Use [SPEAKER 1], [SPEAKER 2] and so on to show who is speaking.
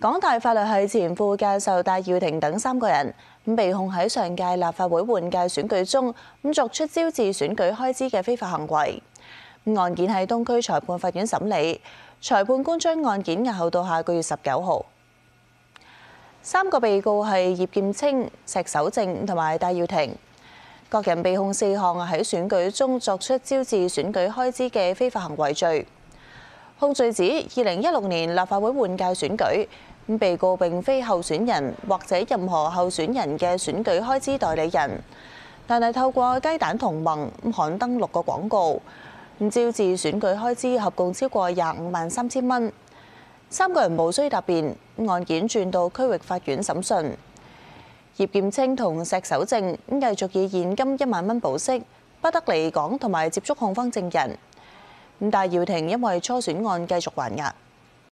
[SPEAKER 1] 港大法律系前副教授戴耀廷等三個人咁被控喺上屆立法會換屆選舉中咁作出招致選舉開支嘅非法行為。案件喺東區裁判法院審理，裁判官將案件押後到下個月十九號。三個被告係葉劍清、石守正同埋戴耀廷，各人被控四項喺選舉中作出招致選舉開支嘅非法行為罪。控罪指二零一六年立法會換屆選舉，咁被告並非候選人或者任何候選人嘅選舉開支代理人，但係透過雞蛋同盟刊登六個廣告，咁招致選舉開支合共超過廿五萬三千蚊。三個人無需答辯，案件轉到區域法院審訊。葉劍清同石守正繼續以現金一萬蚊保釋，不得離港同埋接觸控方證人。咁戴耀廷因為初選案繼續還押。